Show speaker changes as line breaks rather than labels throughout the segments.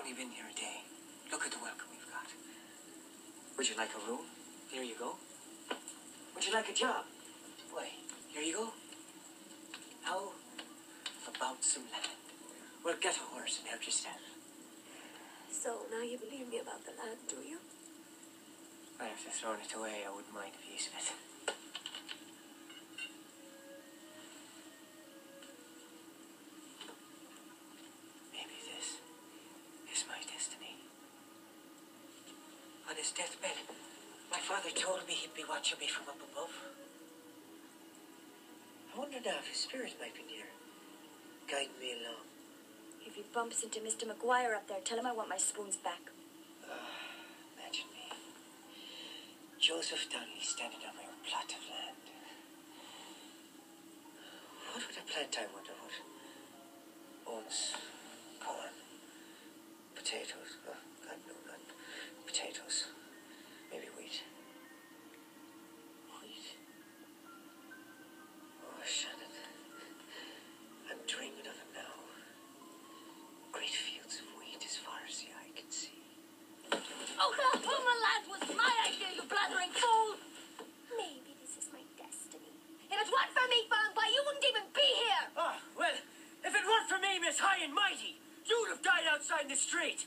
only been here a day. Look at the welcome we've got. Would you like a room? Here you go. Would you like a job? Why, here you go. How about some land? Well, get a horse and help yourself.
So now you believe me about the land, do you?
Well, if they're throwing it away, I wouldn't mind a piece of it. Maybe this is my destiny. On his deathbed, my father told me he'd be watching me from up above. I wonder now if his spirit might be near, guiding me along.
If he bumps into Mr. McGuire up there, tell him I want my spoons back.
Ah, imagine me. Joseph Donnelly standing on my own plot of land. What would I plant, I wonder?
That was my idea, you blathering fool!
Maybe this is my destiny.
If it weren't for me, Farm you wouldn't even be here!
Ah, well, if it weren't for me, Miss High and Mighty, you'd have died outside in the street!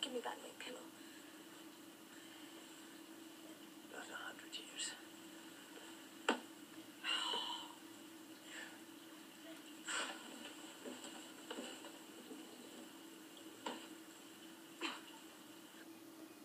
Give me back my pillow.